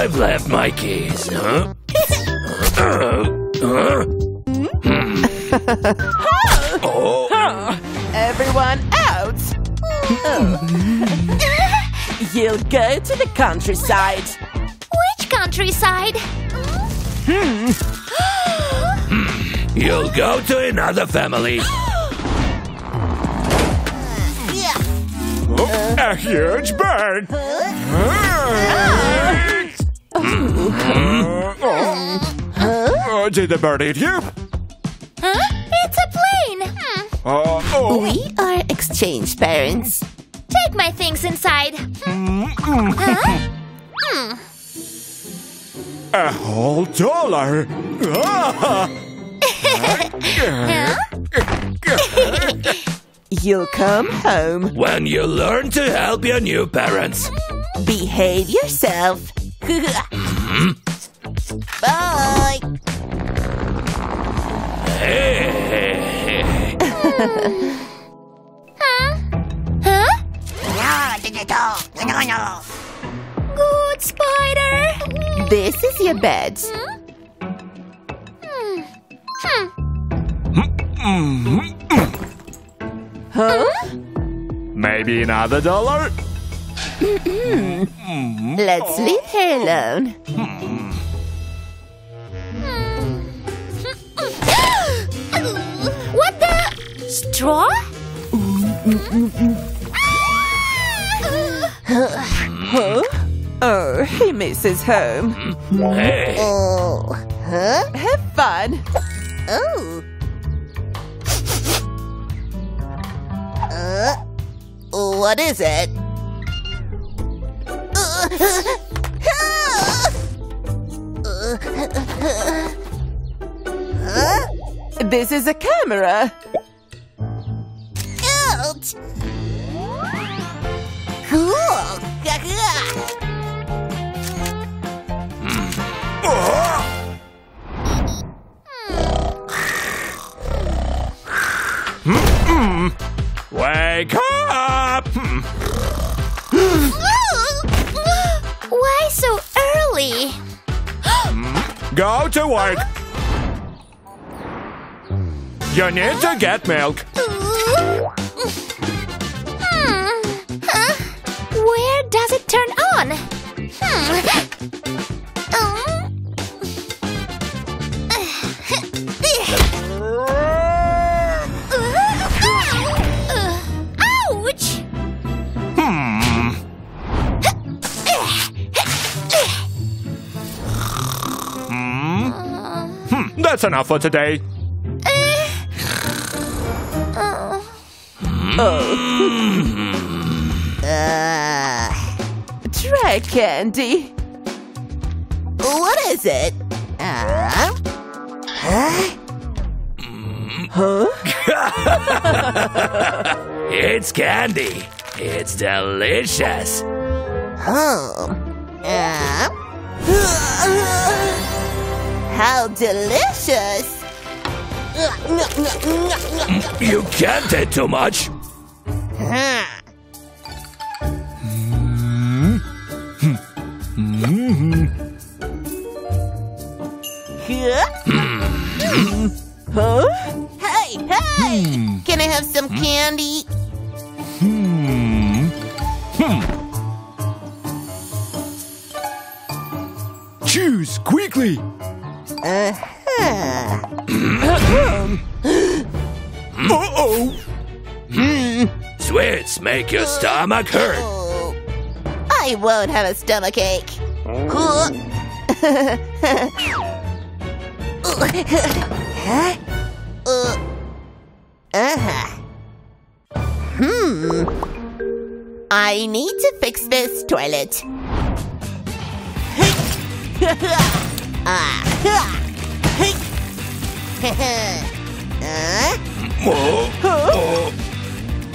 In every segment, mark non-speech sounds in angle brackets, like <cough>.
I've left my keys. Huh? Uh, uh, hmm. oh. Everyone out! You'll go to the countryside. Which countryside? Hmm. You'll go to another family. <gasps> A huge bird. Uh, did the bird eat you? Huh? It's a plane. Hmm. Uh, oh. We are exchange parents. Take my things inside. Huh? Hmm. A whole dollar. Ah. You'll come home. When you learn to help your new parents. Behave yourself. Bye. Hey. Huh? Huh? Good spider. This is your bed. Hmm. Hmm. Huh? Maybe another dollar? Let's leave her alone. what the? Straw? Huh? Oh, he misses home. Hey. Oh. Huh? Have fun. Oh. Uh, what is it? Huh? This is a camera. Ouch! Cool! Hmm. Hmm. Hmm. Wake up! Go to work. You need to get milk. Hmm. Huh? Where does it turn on? Hmm. That's enough for today. Uh, oh. uh, Try candy. What is it? Uh, huh? Huh? It's candy. It's delicious. Oh. Uh, how delicious! You can't eat too much. Huh? Hey, hey! Can I have some candy? Hmm. Hmm. Choose quickly. Uh-huh. Uh-oh. Hmm. Sweets make your stomach hurt. Oh, I won't have a stomach ache. Huh? huh? Uh, uh-huh. Hmm. I need to fix this toilet. <laughs> ah. uh, Oh, oh,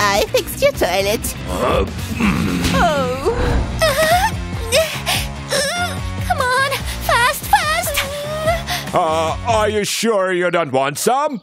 I fixed your toilet. uh, Oh. Come on, fast, fast! Uh, are you sure you don't want some?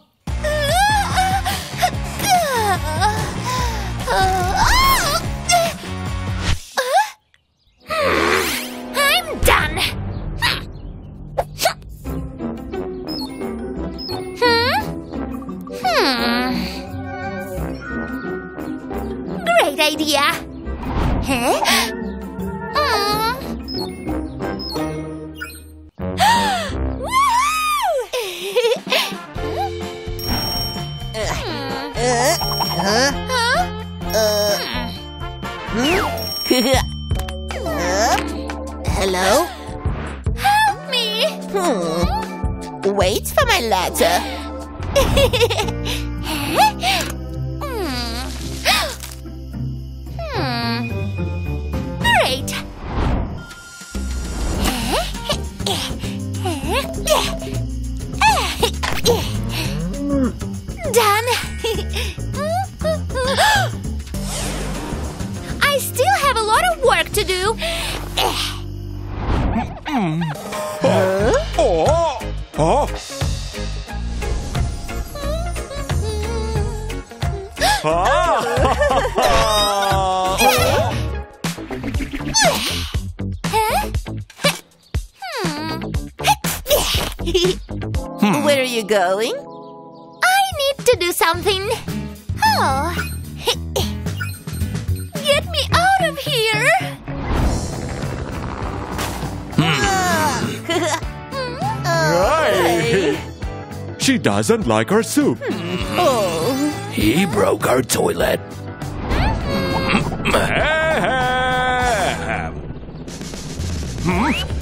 She doesn't like our soup. oh. He broke our toilet. <laughs>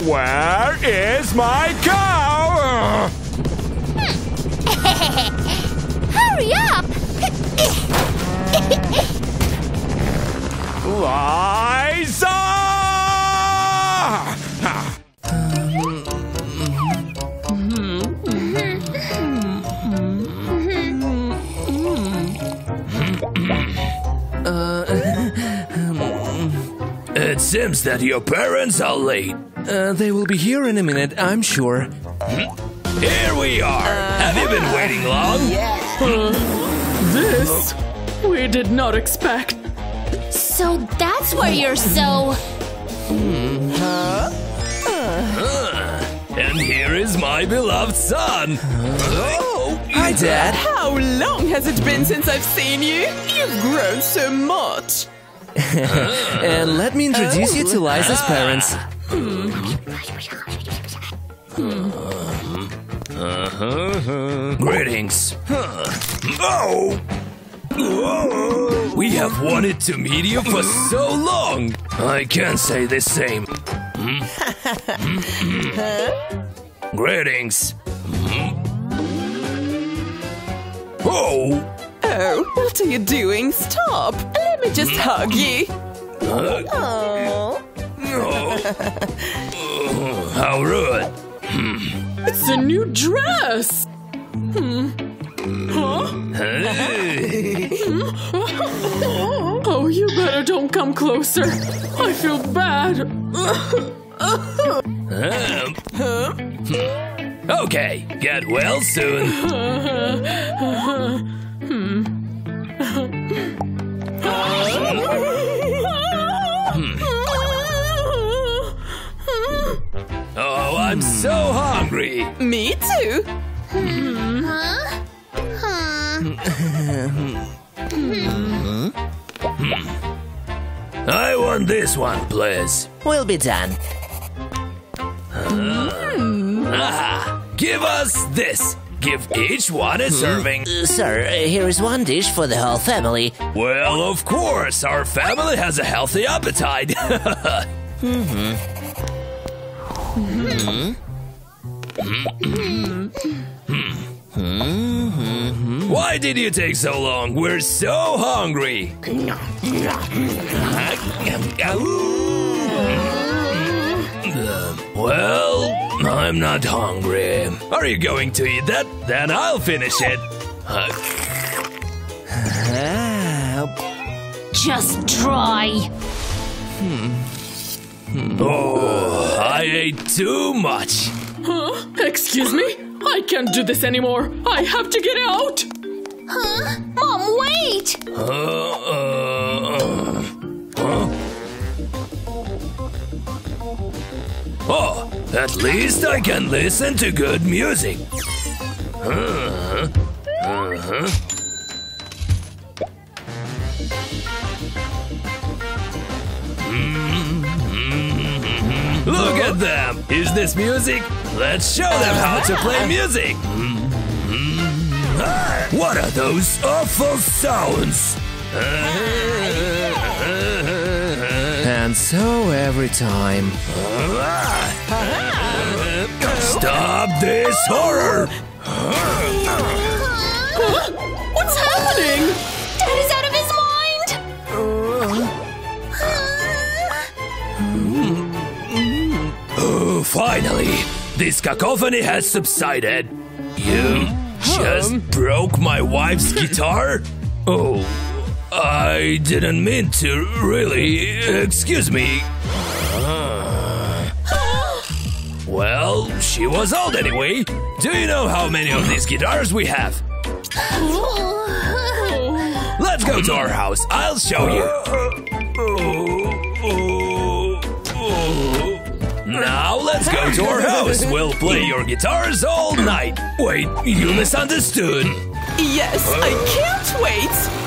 Where is my cow? <laughs> Hurry up. <laughs> Liza! Seems that your parents are late. Uh, they will be here in a minute, I'm sure. Here we are. Have you been waiting long? <laughs> This we did not expect. So that's why you're so. And here is my beloved son. Oh! Hi, Dad. How long has it been since I've seen you? You've grown so much. And let me introduce you to Liza's parents. Greetings. Huh. Oh! Whoa. We have wanted to meet you for so long. I can't say the same. Greetings. Oh! Oh, what are you doing? Stop! Let me just hug you. Oh. <laughs> oh. How rude. It's a new dress. Hmm. Huh? Hey. Oh, you better don't come closer. I feel bad. Um, okay, get well soon. <laughs> Hmm. Oh, I'm so hungry. Me too. Huh? I want this one, please. We'll be done. Hmm. Ah, give us this. Give each one a serving. Uh, sir, here is one dish for the whole family. Well, of course, our family has a healthy appetite. hmm hmm hmm hmm Why did you take so long? We're so hungry. <laughs> Well, I'm not hungry. Are you going to eat that? Then I'll finish it. Just try. Hmm. Oh, I ate too much. Huh? Excuse me? I can't do this anymore. I have to get out. Huh? Mom, wait! Uh, uh, At least I can listen to good music. Huh? Uh-huh. Look at them! Is this music? Let's show them how to play music! What are those awful sounds? And so every time. Ah. Stop this horror! What's happening? Dad is out of his mind! Oh, finally! This cacophony has subsided. You just broke my wife's guitar? Oh, I didn't mean to, really. Excuse me. She was old anyway. Do you know how many of these guitars we have? Let's go to our house. I'll show you. Now let's go to our house. We'll play your guitars all night. Wait, you misunderstood. Yes, I can't wait.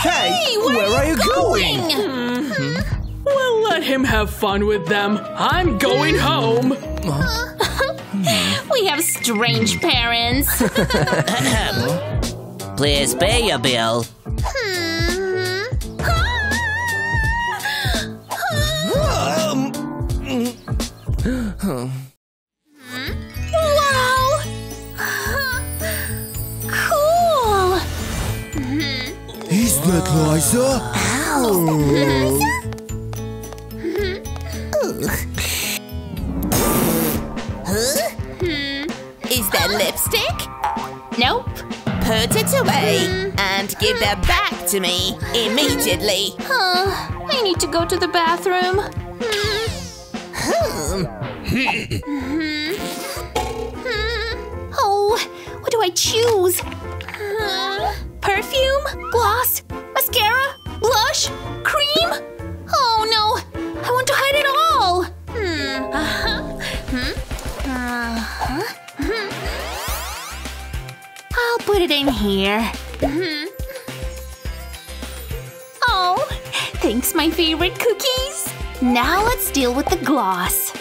Hey, where, are you going? Hmm. Well, let him have fun with them. I'm going home. <laughs> We have strange parents. <laughs> Please pay your bill. Give that back to me immediately. Uh, I need to go to the bathroom. Hmm. Oh, what do I choose? Perfume? Gloss? Mascara? Blush? Cream? Oh no, I want to hide it all. Hmm. Uh-huh. Hmm. Uh-huh. Hmm. I'll put it in here. Mhm. Thanks, my favorite cookies. Now let's deal with the gloss.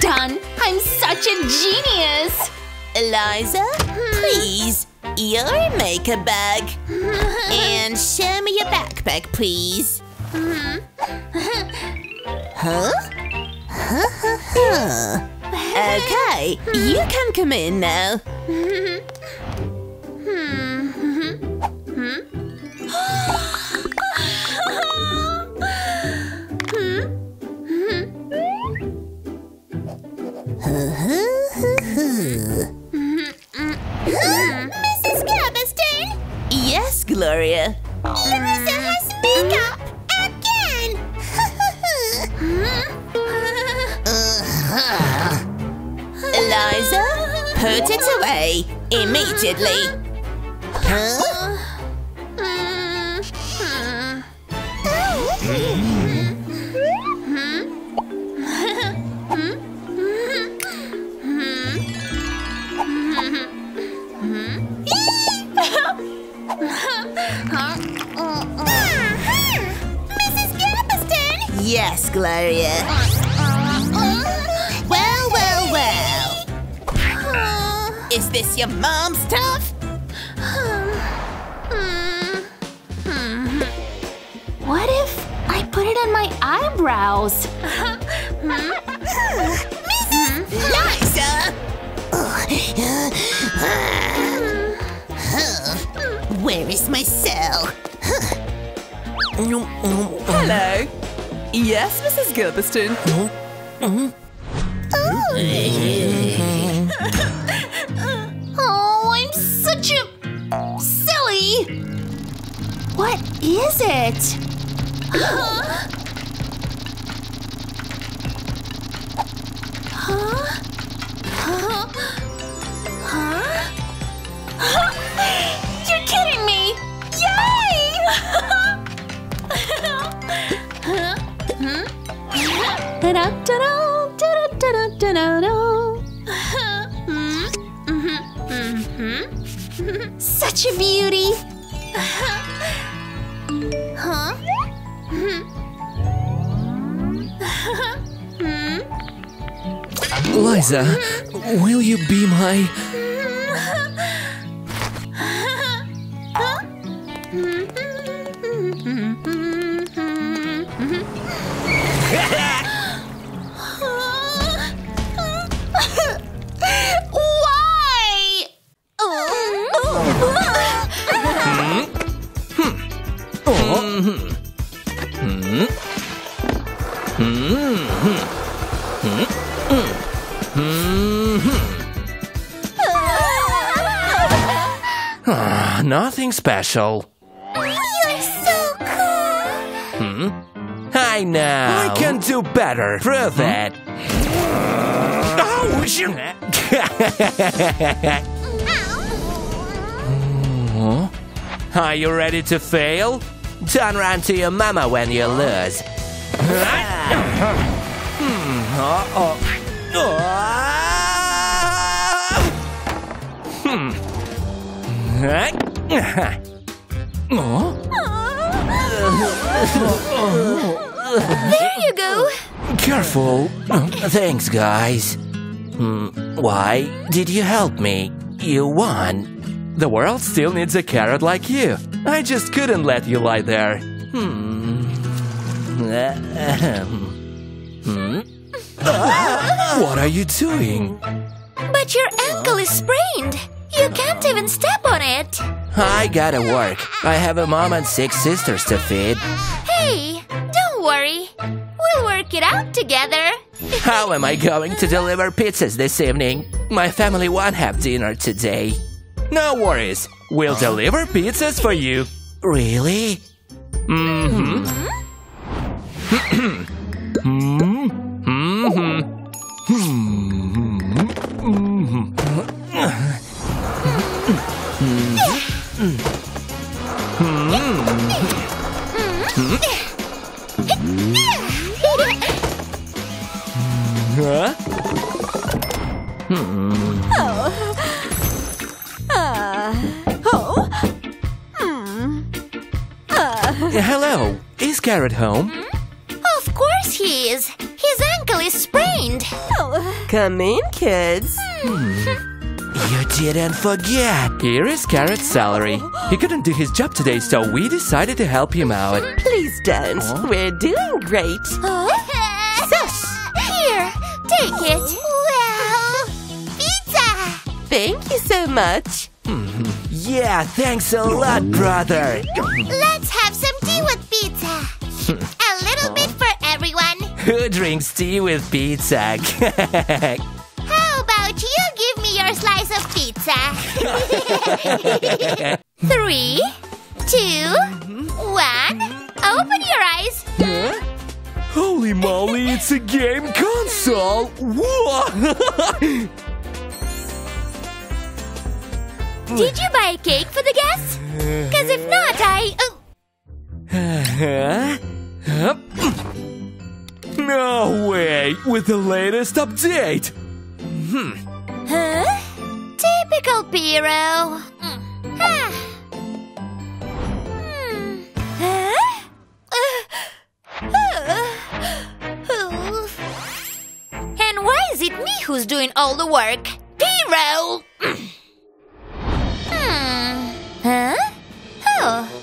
Done. I'm such a genius. Eliza, please, your makeup bag. And show me your backpack, please. Huh? Okay, you can come in now. <laughs> Hmm. Hmm. Hmm. Put it away immediately. Huh? Is your mom's stuff? Um, hmm, hmm, hmm. What if I put it on my eyebrows? <laughs> Liza! Where is my cell? Hello. Yes, Mrs. Gilberston. Oh. <laughs> What is it? Huh? Huh? Huh? Huh? <laughs> You're kidding me! Yay! <laughs> Such a beauty. Liza, will you be my. Nothing special. You're so cool. Hmm? I know. I can do better. Prove it. Oh, shit. <laughs> Are you ready to fail? Don't run to your mama when you lose. Hmm, uh-oh. Hmm. <laughs> There you go. Careful. Thanks, guys. Hmm, Why did you help me? You won. The world still needs a carrot like you. I just couldn't let you lie there. Hmm. <laughs> Hmm? What are you doing? But your ankle is sprained. You can't even step on it. I gotta work. I have a mom and six sisters to feed. Hey, don't worry. We'll work it out together. How am I going to deliver pizzas this evening? My family won't have dinner today. No worries. We'll deliver pizzas for you. Really? Mm-hmm. <clears throat> mm-hmm. mm-hmm. mm-hmm. Huh? Hello. Is Carrot home? Of course he is. His ankle is sprained. Come in, kids. Hmm. You didn't forget. Here is Carrot's salary. He couldn't do his job today, so we decided to help him out. Please don't. We're doing great. Here, take it. Wow. Pizza. Thank you so much. Yeah, thanks a lot, brother. Let's have some tea with pizza. <laughs> A little bit for everyone. Who drinks tea with pizza? <laughs> slice of pizza? <laughs> Three, two, one. Open your eyes. Holy moly, it's a game console! Whoa! Did you buy a cake for the guests? Because if not, I. Oh, Huh? No way! With the latest update! Hmm. huh? Typical Piro. And why is it me who's doing all the work? Piro! Hmm. Huh? Oh.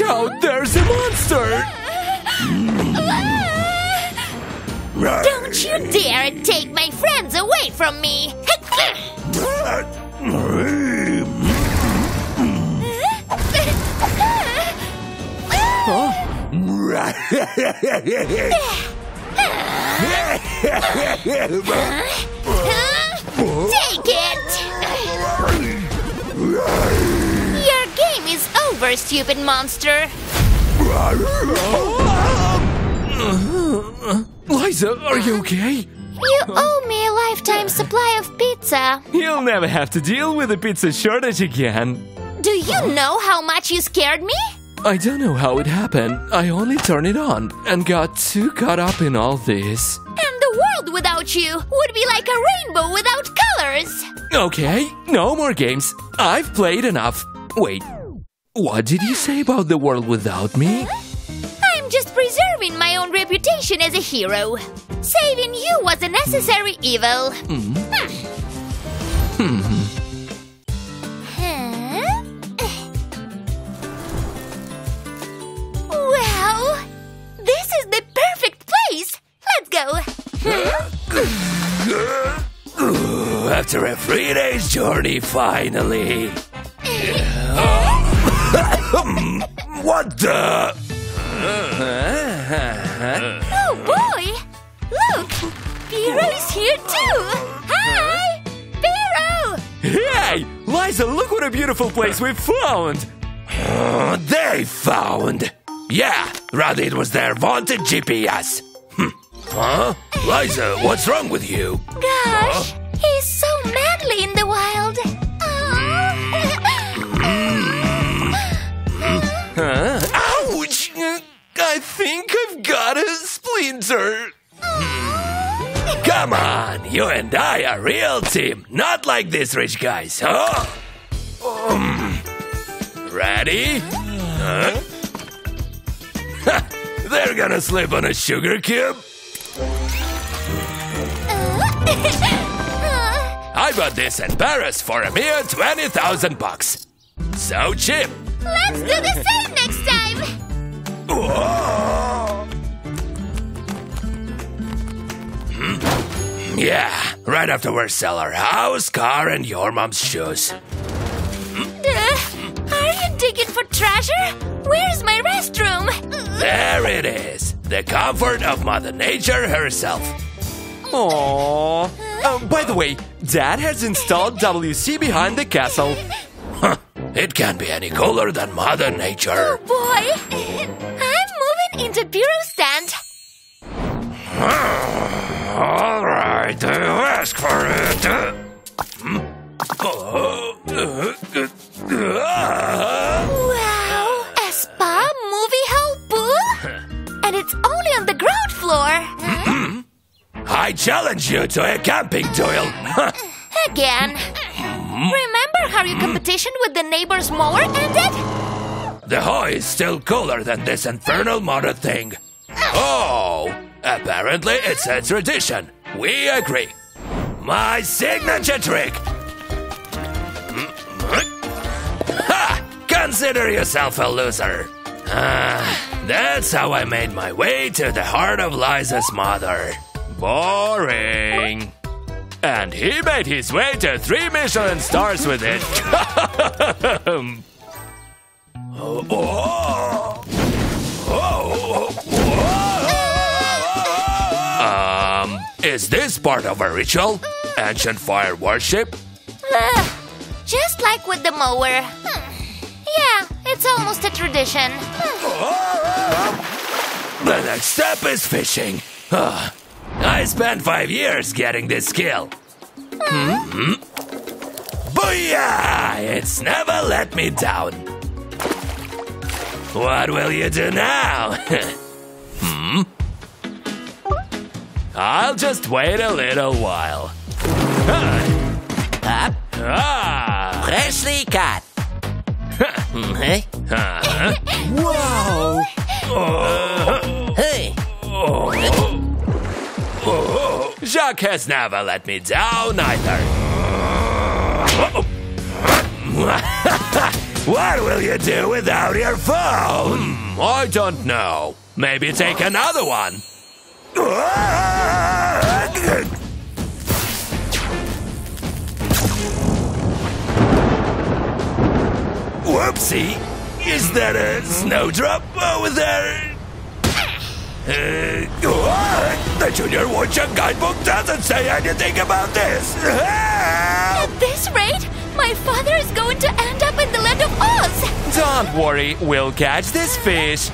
Watch out! There's a monster! Don't you dare take my friends away from me! <laughs> <laughs> Take over, stupid monster. Liza, are you okay? You owe me a lifetime supply of pizza. You'll never have to deal with a pizza shortage again. Do you know how much you scared me? I don't know how it happened. I only turned it on and got too caught up in all this. And the world without you would be like a rainbow without colors. Okay, no more games. I've played enough. Wait, what did you say about the world without me? I'm just preserving my own reputation as a hero. Saving you was a necessary evil. Hmm. Huh? Well, this is the perfect place. Let's go. After a three days journey, finally. What the? Oh boy! Look! Piro is here too! Hi! Piro! Hey, Liza, look what a beautiful place we found. Uh, <sighs> they found. Yeah, rather it was their vaunted GPS. Hm. Huh? Liza, what's wrong with you? Gosh, he's so manly in the wild. Come on, you and I are real team, not like these rich guys, huh? Um, ready? Huh? Ha, <laughs> They're gonna slip on a sugar cube. <laughs> I bought this in Paris for a mere 20,000 bucks. So cheap. Let's do the same next time! Whoa. Yeah, right after we sell our house, car, and your mom's shoes. Uh, are you digging for treasure? Where's my restroom? There it is. The comfort of Mother Nature herself. Aww. Uh, by the way, Dad has installed WC behind the castle. Huh. It can't be any cooler than Mother Nature. Oh Boy, I'm moving into bureau stand. All right, uh, ask for it. Uh, hmm? Oh, Wow, a spa movie hall pool? And it's only on the ground floor. I challenge you to a camping duel. <laughs> Again. Remember how your competition with the neighbor's mower ended? The hoe is still cooler than this infernal motor thing. Oh, apparently it's a tradition. We agree. My signature trick. Ha! Consider yourself a loser. Ah, that's how I made my way to the heart of Liza's mother. Boring. And he made his way to three Michelin stars with it. <laughs> Oh, oh, is this part of a ritual? Ancient fire worship? Ugh, just like with the mower. Hmm. Yeah, it's almost a tradition. The next step is fishing. Ah, I spent five years getting this skill. Hmm? Booyah! It's never let me down. What will you do now? <laughs> I'll just wait a little while. Up, Ah! freshly cut. hey, Huh? wow. hey, Jacques has never let me down either. <laughs> what will you do without your phone? Hmm, I don't know. Maybe take another one. Whoopsie! Is that a snowdrop over there? Uh, what? The Junior Woodchuck Guidebook doesn't say anything about this. Help! At this rate, my father is going to end up in the land of Oz. Don't worry, we'll catch this fish.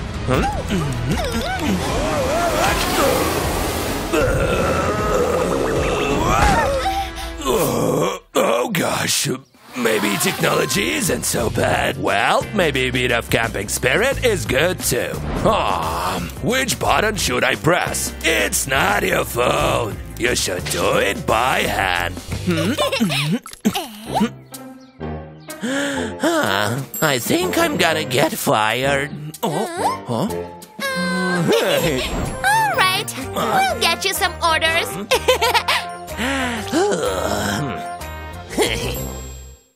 Oh gosh, maybe technology isn't so bad. Well, maybe a bit of camping spirit is good too. Ah, which button should I press? It's not your phone. You should do it by hand. I think I'm gonna get fired. <laughs> <laughs> All right, we'll get you some orders. Mm-hmm. <laughs> <sighs> <laughs> <laughs>